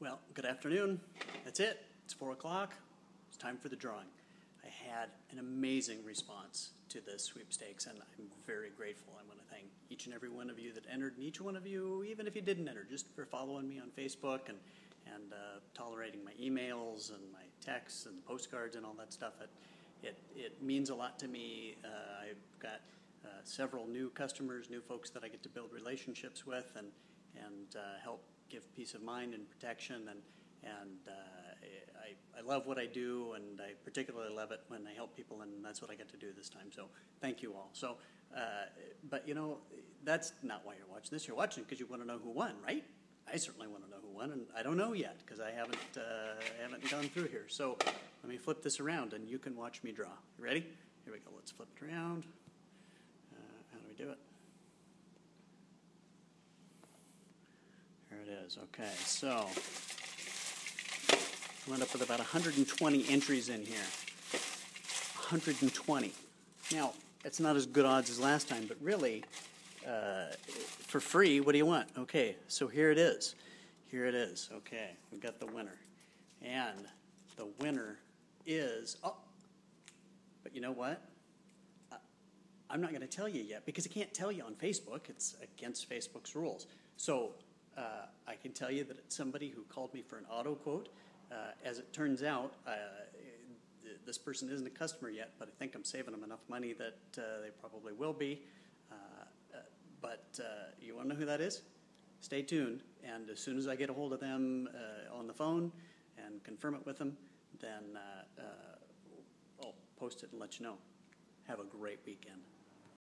Well, good afternoon. That's it. It's four o'clock. It's time for the drawing. I had an amazing response to the sweepstakes, and I'm very grateful. I want to thank each and every one of you that entered, and each one of you, even if you didn't enter, just for following me on Facebook and and uh, tolerating my emails and my texts and postcards and all that stuff. It it, it means a lot to me. Uh, I've got uh, several new customers, new folks that I get to build relationships with, and and uh, help give peace of mind and protection and and uh, I, I love what I do and I particularly love it when I help people and that's what I get to do this time so thank you all. So uh, but you know that's not why you're watching this. You're watching because you want to know who won right? I certainly want to know who won and I don't know yet because I haven't uh, haven't gone through here. So let me flip this around and you can watch me draw. You ready? Here we go. Let's flip it around. Uh, how do we do it There it is. Okay, so we end up with about 120 entries in here. 120. Now, it's not as good odds as last time, but really, uh, for free, what do you want? Okay, so here it is. Here it is. Okay, we've got the winner. And the winner is, oh, but you know what? I'm not going to tell you yet because I can't tell you on Facebook. It's against Facebook's rules. So uh, I can tell you that it's somebody who called me for an auto quote. Uh, as it turns out, uh, this person isn't a customer yet, but I think I'm saving them enough money that uh, they probably will be. Uh, uh, but you want to know who that is? Stay tuned, and as soon as I get a hold of them on the phone and confirm it with them, then I'll post it and let you know. Have a great weekend.